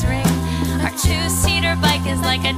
Ring. Our two seater bike is like a